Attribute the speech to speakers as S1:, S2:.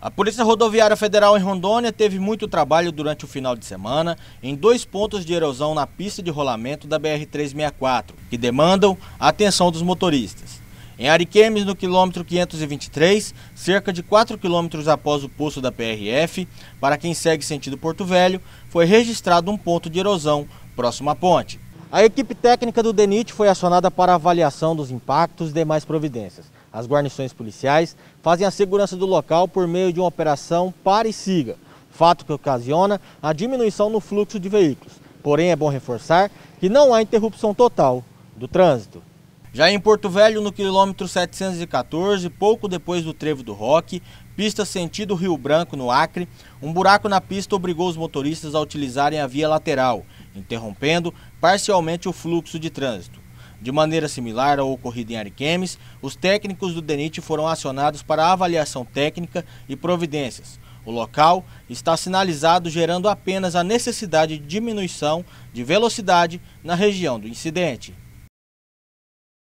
S1: A Polícia Rodoviária Federal em Rondônia teve muito trabalho durante o final de semana em dois pontos de erosão na pista de rolamento da BR-364, que demandam a atenção dos motoristas. Em Ariquemes, no quilômetro 523, cerca de 4 quilômetros após o posto da PRF, para quem segue sentido Porto Velho, foi registrado um ponto de erosão próximo à ponte. A equipe técnica do DENIT foi acionada para avaliação dos impactos e demais providências. As guarnições policiais fazem a segurança do local por meio de uma operação Pare e Siga, fato que ocasiona a diminuição no fluxo de veículos. Porém, é bom reforçar que não há interrupção total do trânsito. Já em Porto Velho, no quilômetro 714, pouco depois do trevo do Roque, pista sentido Rio Branco, no Acre, um buraco na pista obrigou os motoristas a utilizarem a via lateral, interrompendo parcialmente o fluxo de trânsito. De maneira similar ao ocorrido em Ariquemes, os técnicos do DENIT foram acionados para avaliação técnica e providências. O local está sinalizado, gerando apenas a necessidade de diminuição de velocidade na região do incidente.